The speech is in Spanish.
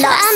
No.